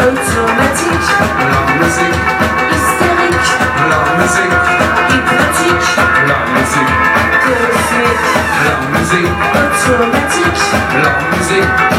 automatique, la musique, hystérique, la musique, hypnotique, la musique, cosmique, la musique, automatique, la musique, la musique.